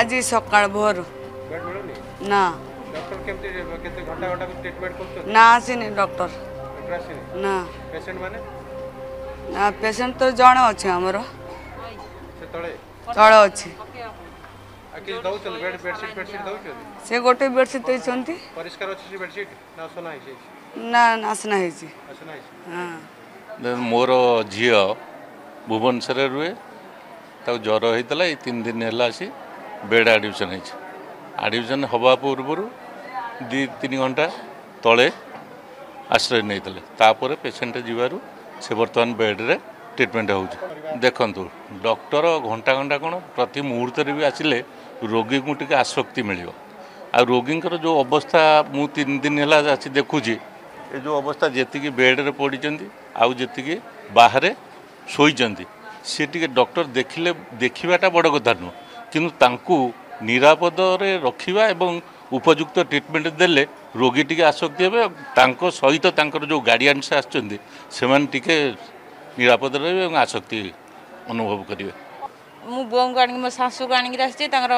আজি সকাল ভোর না না আসেনি ডক্টর না না পেসেন্ট তো জনে অছে আমার তলে অছে সে গোটে বেডসিট ଦେଇଛନ୍ତି না আসনা ମୋର ଝିଅ ଭୁବନେଶ୍ୱରରେ ରୁହେ ତାକୁ ଜ୍ୱର ହେଇଥିଲା ଏଇ ତିନି ଦିନ ହେଲା ଆସି বেড আডমিশন হয়েছে আডমিশন হওয়া পূর্বর দুই তিন ঘন্টা তলে আশ্রয় নিয়ে তাপরে পেসেন্ট যাবার সে বর্তমান বেড্রে ট্রিটমেন্ট হচ্ছে দেখুন ডক্টর ঘণ্টা ঘণ্টা কোণ প্রতি মুহূর্তে বি আসলে রোগীকে টিকি আসক্তি মিলব আর রোগীঙ্কর যে অবস্থা মু তিন দিন হল আসি দেখুছি এ যে অবস্থা যেত বেড্রে পড়ছেন আত বাহারে শোইছেন সে টিকি ডক্টর দেখলে দেখিবাটা বড় কথা নুহ କିନ୍ତୁ ତାଙ୍କୁ ନିରାପଦରେ ରଖିବା ଏବଂ ଉପଯୁକ୍ତ ଟ୍ରିଟମେଣ୍ଟ ଦେଲେ ରୋଗୀ ଟିକେ ଆସକ୍ତି ହେବେ ତାଙ୍କ ସହିତ ତାଙ୍କର ଯେଉଁ ଗାର୍ଡ଼ିଆନ୍ସ ଆସୁଛନ୍ତି ସେମାନେ ଟିକେ ନିରାପଦ ରହିବେ ଏବଂ ଆସକ୍ତି ଅନୁଭବ କରିବେ ମୁଁ ବୋଉଙ୍କୁ ଆଣିକି ମୋ ଶାଶୁକୁ ଆଣିକିରି ଆସିଛି ତାଙ୍କର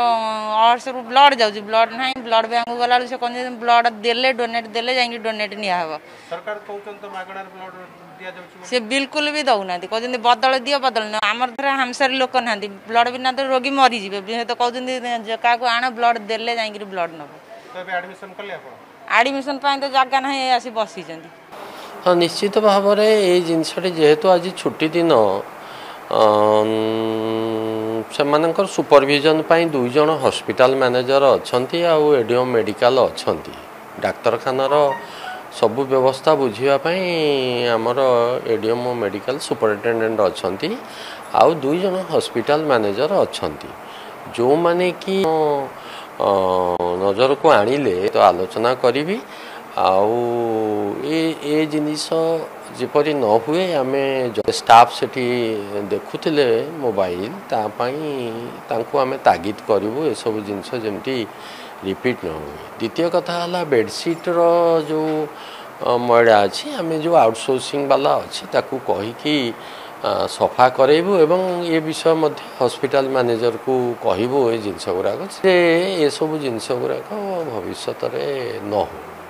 ଅର୍ସରୁ ବ୍ଲଡ୍ ଯାଉଛି ବ୍ଲଡ୍ ନାହିଁ ବ୍ଲଡ୍ ବ୍ୟାଙ୍କକୁ ଗଲାବେଳକୁ ସେ କ'ଣ ବ୍ଲଡ୍ ଦେଲେ ଡୋନେଟ୍ ଦେଲେ ଯାଇକି ଡୋନେଟ୍ ନିଆହେବ ସରକାର କହୁଛନ୍ତି ମାଗଣାରେ ବ୍ଲଡ୍ ସେ ବିଲକୁଲ ବି ଦେଉନାହାନ୍ତି କହୁଛନ୍ତି ବଦଳ ଦିଅ ବଦଳ ନିଅ ଆମର ଧର ହାମସାରି ଲୋକ ନାହାନ୍ତି ବ୍ଲଡ଼୍ ବି ତ ରୋଗୀ ମରିଯିବେ ତ କହୁଛନ୍ତି କାହାକୁ ଆଣ ବ୍ଲଡ଼୍ ଦେଲେ ଯାଇକିରି ବ୍ଲଡ଼୍ ନେବ ଆଡ଼ମିସନ୍ ପାଇଁ ତ ଜାଗା ନାହିଁ ଆସି ବସିଛନ୍ତି ହଁ ନିଶ୍ଚିତ ଭାବରେ ଏଇ ଜିନିଷଟି ଯେହେତୁ ଆଜି ଛୁଟି ଦିନ ସେମାନଙ୍କର ସୁପରଭିଜନ୍ ପାଇଁ ଦୁଇ ଜଣ ହସ୍ପିଟାଲ ମ୍ୟାନେଜର ଅଛନ୍ତି ଆଉ ଏଡ଼ିଓ ମେଡ଼ିକାଲ ଅଛନ୍ତି ଡାକ୍ତରଖାନାର ସବୁ ବ୍ୟବସ୍ଥା ବୁଝିବା ପାଇଁ ଆମର A D M medical superintendent ଅଛନ୍ତି ଆଉ ଦୁଇ ଜଣ ହସ୍ପିଟାଲ ମ୍ୟାନେଜର ଅଛନ୍ତି ଯେଉଁମାନେ କି ନଜରକୁ ଆଣିଲେ ତ ଆଲୋଚନା କରିବି ଆଉ ଏ ଏ ଜିନିଷ ଯେପରି ନ ହୁଏ ଆମେ ଷ୍ଟାଫ୍ ସେଠି ଦେଖୁଥିଲେ ମୋବାଇଲ ତା ପାଇଁ ତାଙ୍କୁ ଆମେ ତାଗିଦ କରିବୁ ଏସବୁ ଜିନିଷ ଯେମିତି ରିପିଟ୍ ନ ହୁଏ ଦ୍ୱିତୀୟ କଥା ହେଲା ବେଡ଼ସିଟ୍ର ଯେଉଁ ମଇଳା ଅଛି ଆମେ ଯେଉଁ ଆଉଟସୋର୍ସିଂ ବାଲା ଅଛି ତାକୁ କହିକି ସଫା କରାଇବୁ ଏବଂ ଏ ବିଷୟ ମଧ୍ୟ ହସ୍ପିଟାଲ ମ୍ୟାନେଜରକୁ କହିବୁ ଏ ଜିନିଷ ଗୁଡ଼ାକ ସେ ଏସବୁ ଜିନିଷ ଗୁଡ଼ାକ ଭବିଷ୍ୟତରେ ନ ହେଉ